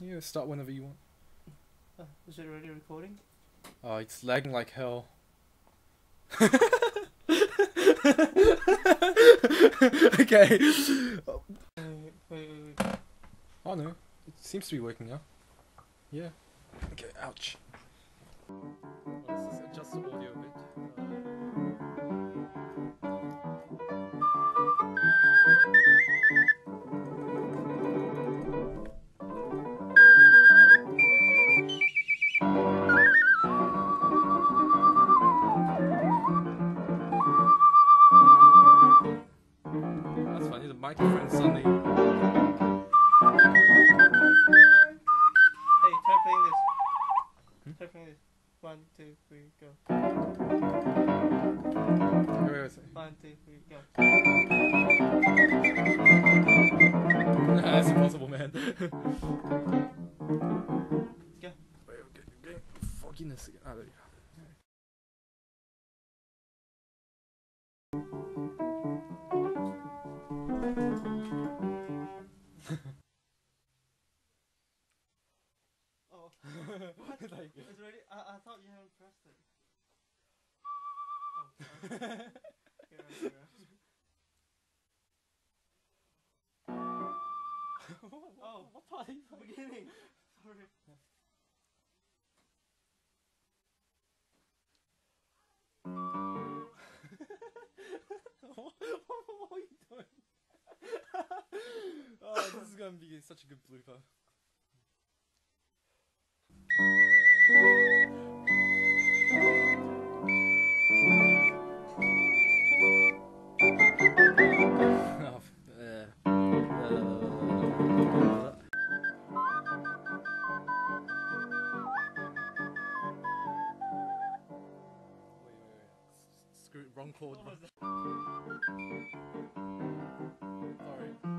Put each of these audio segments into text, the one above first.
Yeah, start whenever you want. Uh, is it already recording? Oh, it's lagging like hell. okay. Wait, wait, wait, wait. Oh no, it seems to be working now. Yeah. Okay, ouch. Well, this is adjust the audio a bit. That's microphone suddenly. Hey, try playing this. Hmm? Try playing this. One, two, three, go. Wait, wait, wait. One, two, three, go. That's impossible, man. Go. Wait, okay, okay. Fogginess again. Ah, there you go. What? like, it's already. I, I thought you haven't pressed it. Oh, sorry. Here, here. Oh. what part are you Beginning. Sorry. what, what are you doing? oh, this is gonna be such a good blooper. Screw wrong chord. What was that? Sorry, sorry, sorry.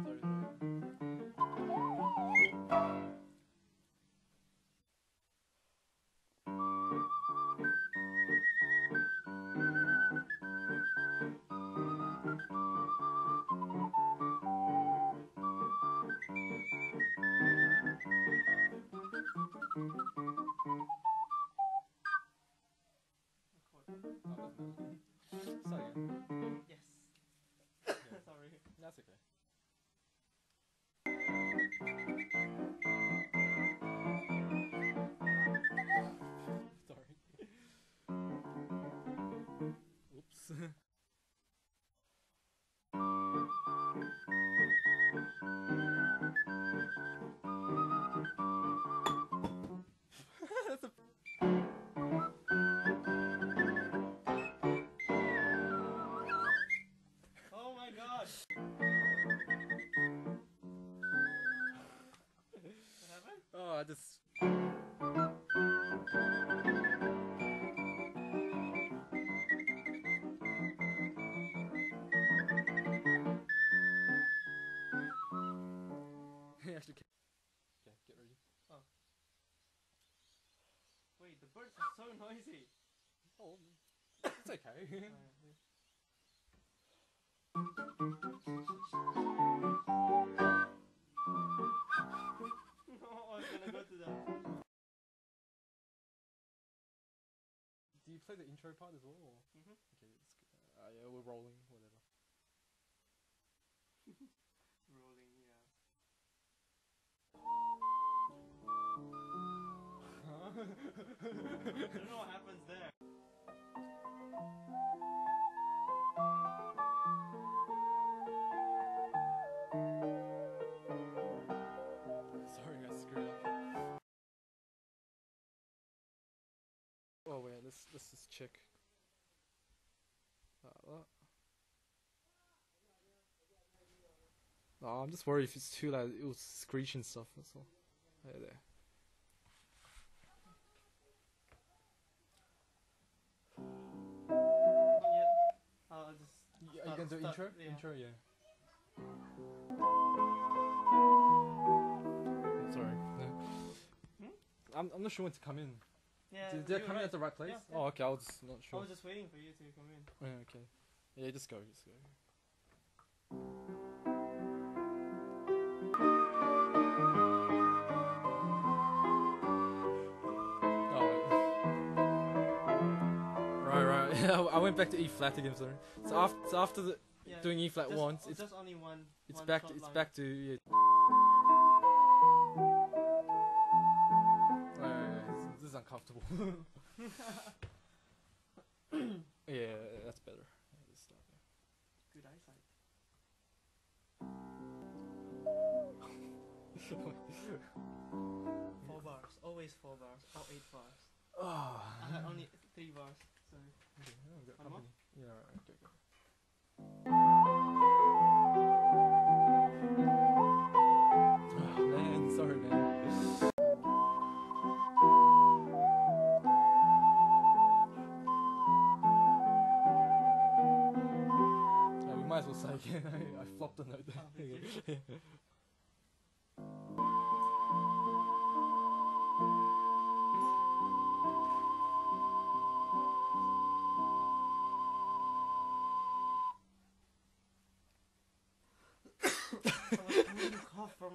Oh, just. Actually, okay, okay, get ready. Oh. Wait, the birds are so noisy. Oh, it's okay. Oh, I Do you play the intro part as well? Or? Mhm. Okay. Uh, yeah, we're rolling, whatever. Oh wait, let's let's just check. Uh. No, I'm just worried if it's too loud. It will screech and stuff. That's all. There, there. Yeah. Just. Yeah, are you gonna do Start- intro? yeah. Intro, yeah. Sorry. No. Hmm? I'm I'm not sure when to come in. Yeah. Did, did come right. in at the right place? Yeah, yeah. Oh, okay. I was just not sure. I was just waiting for you to come in. Oh, yeah, okay. Yeah, just go. Just go. Oh, right, right. I went back to E flat again. Sorry. So after, so after the, yeah, doing E flat once, it's just only one. It's one back. It's line. back to. Uncomfortable. yeah, that's better. Yeah, let's start. Good eyesight. Four bars. Always four bars. Or eight bars. oh. I had only three bars. So Okay, oh, we got One more? company. Yeah, okay. Might as well say again. I, I flopped a note there. Oh, did you? Someone really cough from